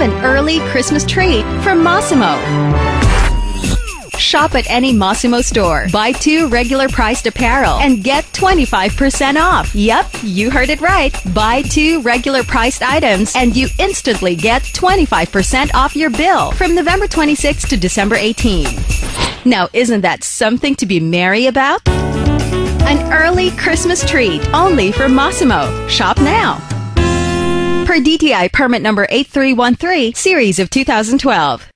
An early Christmas treat from Mossimo. Shop at any Mossimo store. Buy two regular priced apparel and get 25% off. Yep, you heard it right. Buy two regular priced items and you instantly get 25% off your bill from November 26 to December 18. Now, isn't that something to be merry about? An early Christmas treat only for Mossimo. Shop now. Per DTI permit number 8313, series of 2012.